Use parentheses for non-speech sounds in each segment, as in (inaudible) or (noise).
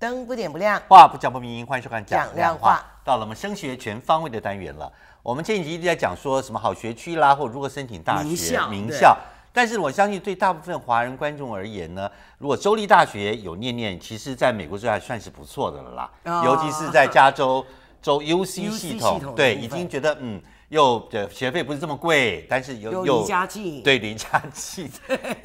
灯不点不亮，话不讲不明，欢迎收看讲讲亮话亮话。到了我们升学全方位的单元了。我们这一集一直在讲说什么好学区啦，或如何申请大名学、校名校。但是我相信对大部分华人观众而言呢，如果州立大学有念念，其实在美国这还算是不错的了啦。哦尤其是在加州州 UC UC 系统，系统对，已经觉得嗯，又的学费不是这么贵，但是有有离家近，对，离家近。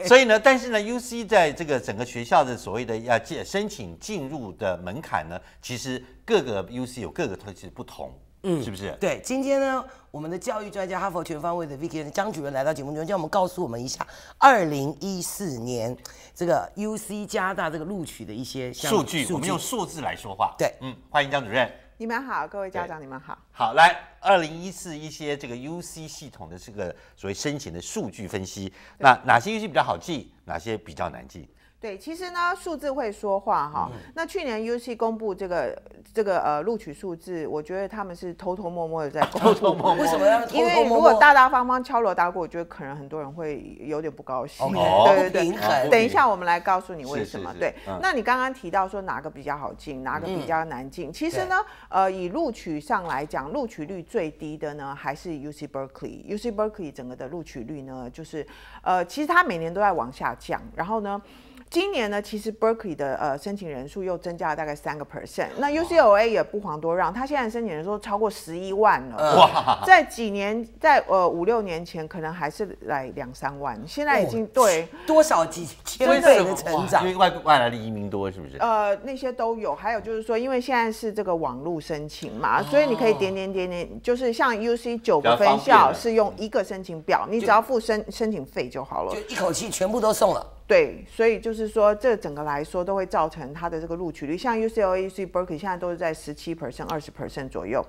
所以呢，但是呢，UC 在这个整个学校的所谓的要进申请进入的门槛呢，其实各个 UC 有各个特质不同，嗯，是不是？对，今天呢，我们的教育专家、哈佛全方位的 Vicky 张主任来到节目中，叫我们告诉我们一下，二零一四年这个 UC 加大这个录取的一些相数据，我们用数字来说话。对嗯，欢迎张主任。你们好，各位家长，你们好。好，来，二零一四一些这个 UC 系统的这个所谓申请的数据分析，那哪些 UC 比较好记，哪些比较难记？对，其实呢，数字会说话哈。嗯那去年 UC 公布这个这个呃录取数字，我觉得他们是偷偷摸摸的在公布。(laughs) 偷偷摸摸为什么要偷偷因为如？果大大方方敲锣打鼓，我觉得可能很多人会有点不高兴。对对对。平衡等一下，我们来告诉你为是是是。什么对嗯，那你刚刚提到说哪个比较好进，哪个比较难进？其实呢，呃，以录取上来讲，录取率最低的呢还是 UC Berkeley。UC Berkeley 整个的录取率呢，就是呃，其实它每年都在往下降，然后呢。今年呢，其实 Berkeley 的呃申请人数又增加了大概三个 percent，那 UCLA 也不遑多让，它现在申请人数超过十一万了。哇，在几年，在呃五六年前，可能还是来两三万，现在已经、对多少几千倍的成长因？为外外来的移民多，是不是？呃那些都有。还有就是说，因为现在是这个网络申请嘛，所以你可以点点点点，就是像 UC 九个分校是用一个申请表，你只要付申申请费就好了就。一口气全部都送了。对，所以就是说，这整个来说都会造成它的这个录取率，像 UCLA、UC Berkeley 现在都是在十七 percent、二十 percent 左右。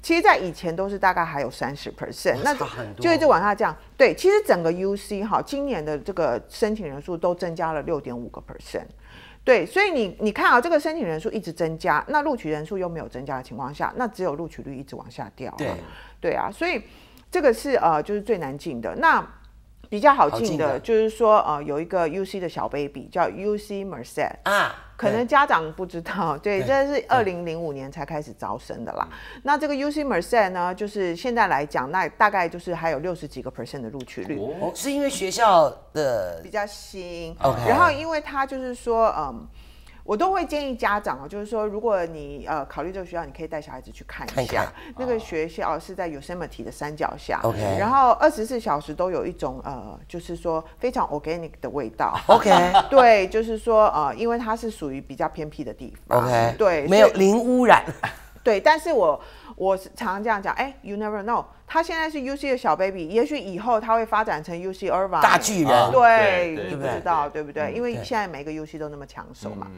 其实，在以前都是大概还有三十 percent，那就 (laughs) 一直往下降。对，其实整个 UC 哈，今年的这个申请人数都增加了六点五个 percent。对，所以你你看啊，这个申请人数一直增加，那录取人数又没有增加的情况下，那只有录取率一直往下掉。对，对啊，所以这个是呃，就是最难进的。那比较好进的的，就是说呃，有一个 UC 的小 baby 叫 UC Merced。啊，可能家长不知道，(laughs) 对，对这是二零零五年才开始招生的啦。那这个 UC Merced 呢，就是现在来讲，那大概就是还有六十几个 percent 的录取率，哦，是因为学校的比较新。OK 然后因为他就是说，嗯。我都会建议家长哦，就是说，如果你呃考虑这个学校，你可以带小孩子去看一下。看看那个学校是在 Yosemite 的山脚下 OK 然后二十四小时都有一种呃，就是说非常 organic 的味道。(laughs) OK 对，就是说呃，因为它是属于比较偏僻的地方。OK，对，没有零污染。(laughs) 对，但是我我是常常这样讲，哎，you never know，他现在是 UC 的小 baby，也许以后他会发展成 UC Irvine 大巨人啊对你不知道，对不对？因为对现在每个 UC 都那么抢手嘛。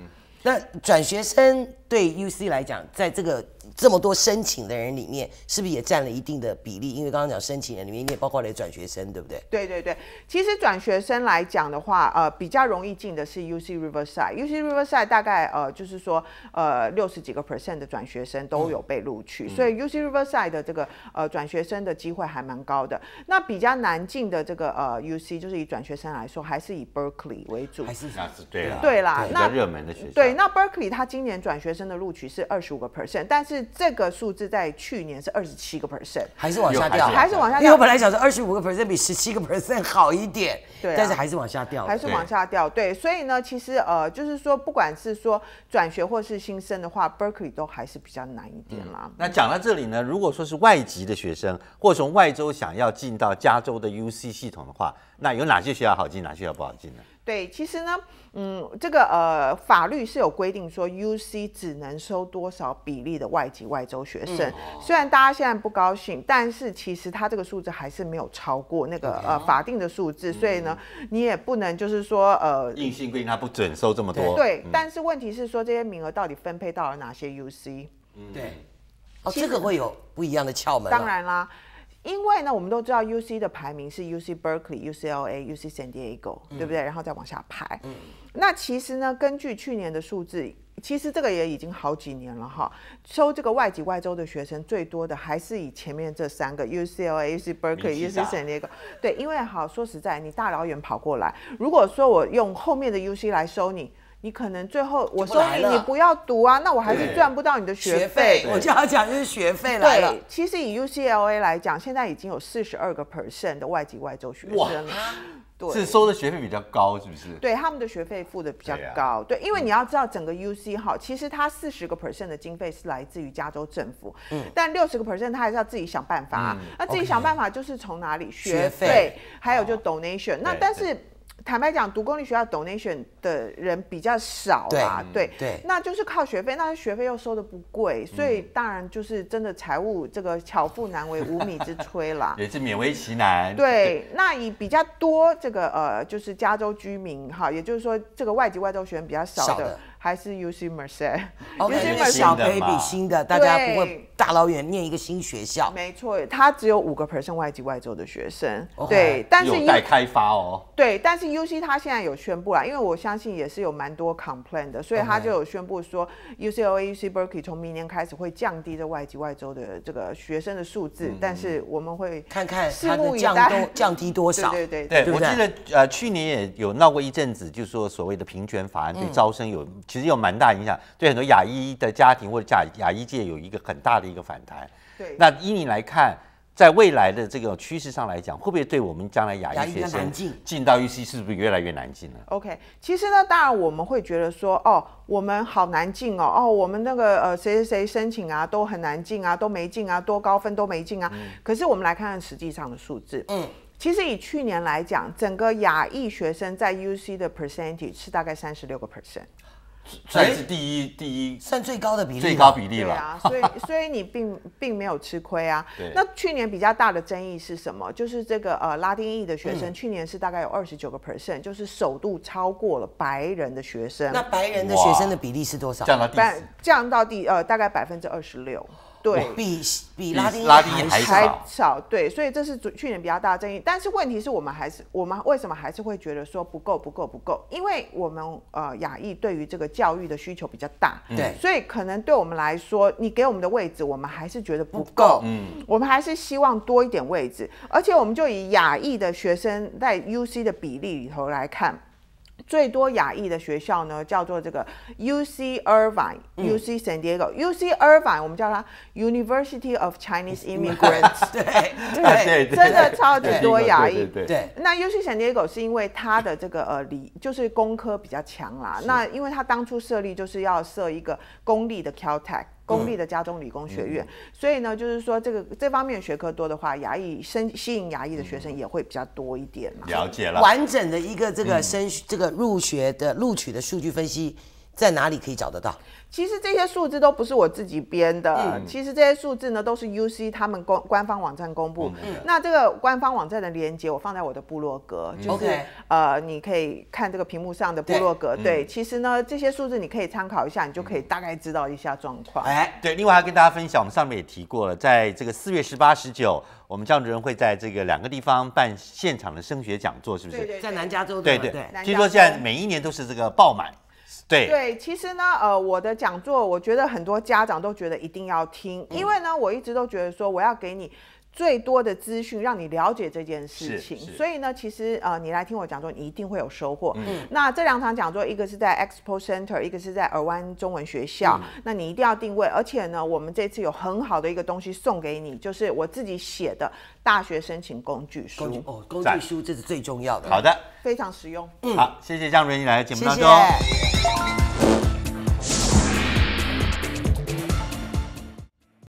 那转学生对 UC 来讲，在这个这么多申请的人里面，是不是也占了一定的比例？因为刚刚讲申请人里面，你也包括了转学生，对不对？对对对，其实转学生来讲的话，呃，比较容易进的是 UC Riverside。UC Riverside 大概呃，就是说呃，六十几个 percent 的转学生都有被录取，所以 UC Riverside 的这个呃转学生的机会还蛮高的。那比较难进的这个呃 UC，就是以转学生来说，还是以 Berkeley 为主还。是那是对啦，对啦那比较热门的学校。对，那 Berkeley 它今年转学生的录取是二十五个 percent，但是这个数字在去年是二十七个 percent。还是往下掉？又还是往下掉因为我，本来想说二十五个 percent 比十七个 percent 好一点，对啊但是还是往下掉，还是往下掉。对，所以呢，其实呃，就是说，不管是说转学或是新生的话，Berkeley 都还是比较难一点啦。那讲到这里呢，如果说是外籍的学生，或从外州想要进到加州的 UC 系统的话，那有哪些学校好进，哪些学校不好进呢？对，其实呢，嗯，这个呃法律是有规定说，UC 只能收多少比例的外籍外州学生。虽然大家现在不高兴，但是其实它这个数字还是没有超过那个呃法定的数字，所以呢，你也不能就是说呃硬性规定他不准收这么多。对，但是问题是说这些名额到底分配到了哪些 UC？对。哦，这个会有不一样的窍门、当，然啦，因为呢，我们都知道 UC 的排名是 UC Berkeley、UCLA、UC San Diego，、对不对？然后再往下排。那其实呢，根据去年的数字，其实这个也已经好几年了哈。收这个外籍外州的学生最多的还是以前面这三个 UCLA、UC Berkeley、名气大 UC San Diego。对，因为好说实在，你大老远跑过来，如果说我用后面的 UC 来收你。你可能最后我就不来了收你你不要读啊，那我还是对。赚不到你的学学费费，。我就要讲就是学费来了。对，，其实以 UCLA 来讲，现在已经有四十二个 percent 的外籍外州学生。了。对，是收的学费比较高，是不是？对他们的学费付的比较对啊高，对，因为你要知道整个 UC 哈，其实它四十个 percent 的经费是来自于加州政府，嗯，但六十个 percent 他还是要自己想办法啊。那自己想办法就是从哪里学费，还有就 donation。那但是坦白讲，读公立学校 donation 的人比较少啦，对对那就是靠学费，那学费又收的不贵，所以当然就是真的财务这个巧妇难为无米之炊啦。也是勉为其难。对，那以比较多这个呃，就是加州居民哈，也就是说这个外籍外州学生比较少的，少的还是 UC Merced。OK，UC Merced 小新的 baby 嘛新的，大家不对会大老远念一个新学校。没错，他只有五个 percent 外籍外州的学生对，但是有 U 待开发哦。对，但是 UC 他现在有宣布啦，因为我相信也是有蛮多 complain 的，所以他就有宣布说 UCLA、UC Berkeley 从明年开始会降低这外籍外州的这个学生的数字，但是我们会看看拭它的降目以待多 (laughs) 降低多少？对对对对，对不对我记得呃，去年也有闹过一阵子，就是说所谓的平权法案对招生有、其实有蛮大影响，对很多亚裔的家庭或者亚亚裔界有一个很大的一个反弹。对那依你来看，在未来的这个趋势上来讲，会不会对我们将来亚亚裔学生进进到 UC 是不是越来越难进呢？OK，其实呢，当然我们会觉得说，哦，我们好难进哦，哦，我们那个呃谁谁谁申请啊都很难进啊，都没进啊，多高分都没进啊。可是我们来看看实际上的数字，嗯，其实以去年来讲，整个亚裔学生在 UC 的 percentage 是大概三十六个 percent。算是第一第一算最高的比例，最高比例了。对啊，(laughs) 所以所以你并并没有吃亏啊对。那去年比较大的争议是什么？就是这个呃拉丁裔的学生，嗯去年是大概有二十九个 percent，就是首度超过了白人的学生。那白人的学生的比例是多少？降到第，降到第呃大概百分之二十六，对。比比拉丁裔拉丁还少少，对，所以这是去年比较大的争议。但是问题是我们还是我们为什么还是会觉得说不够不够不够？因为我们呃亚裔对于这个教育的需求比较大，对所以可能对我们来说，你给我们的位置，我们还是觉得不够，嗯，我们还是希望多一点位置。而且我们就以亚裔的学生在 UC 的比例里头来看。最多亚裔的学校呢，叫做这个 UC Irvine、UC San Diego、UC Irvine，我们叫它 University of Chinese Immigrants。对对对对，真的超级多亚裔对那 UC San Diego 是因为它的这个呃理就是工科比较强啦。那因为它当初设立就是要设一个公立的 Caltech。公立的加州理工学院，所以呢，就是说这个这方面学科多的话，牙医生吸引牙医的学生也会比较多一点嘛。了解了。完整的一个这个升这个入学的录取的数据分析，在哪里可以找得到？其实这些数字都不是我自己编的，其实这些数字呢都是 UC 他们公官方网站公布。那这个官方网站的连接我放在我的部落格，就是呃，你可以看这个屏幕上的部落格。对，其实呢这些数字你可以参考一下，你就可以大概知道一下状况。哎，对，另外还跟大家分享，我们上面也提过了，在这个四月十八、十九，我们张主任会在这个两个地方办现场的升学讲座，是不是？对对在南加州对对？听说现在每一年都是这个爆满，对。对，其实呢，呃，我的讲座，我觉得很多家长都觉得一定要听，因为呢，我一直都觉得说，我要给你最多的资讯，让你了解这件事情。所以呢，其实呃，你来听我讲座，你一定会有收获。嗯，那这两场讲座，一个是在 Expo Center，一个是在尔湾中文学校。那你一定要定位，而且呢，我们这次有很好的一个东西送给你，就是我自己写的大学申请工具书，工具哦，工具书这是最重要的。好的，非常实用。嗯好，谢谢张主任你来到节目谢当中。谢。